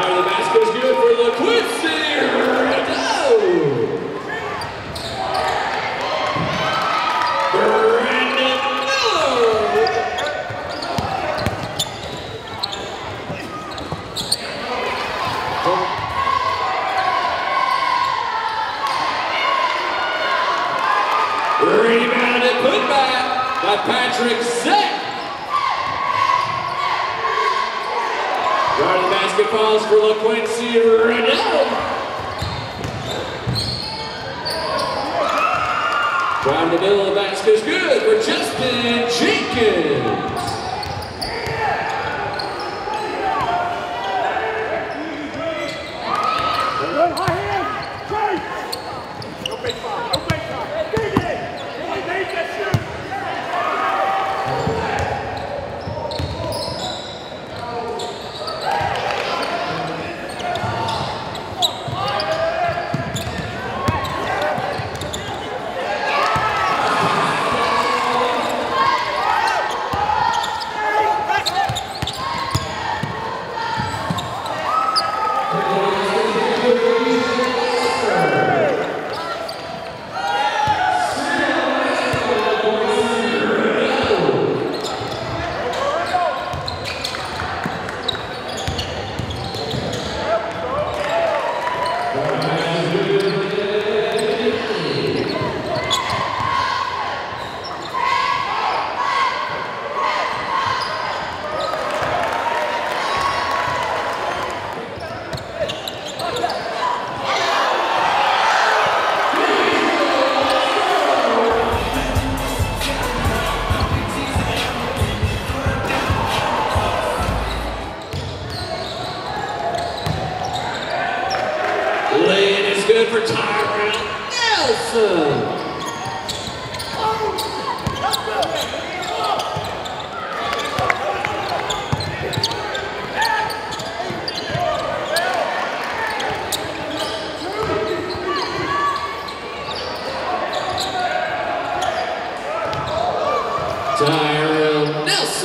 The basket is good for LaQuincy Brandon Miller. Rebounded, put back by Patrick Zeck. The basket falls for LaQuincy Rideau. Down the middle of the basket is good Laying is good for Tyrell Nelson. Tyrell Nelson.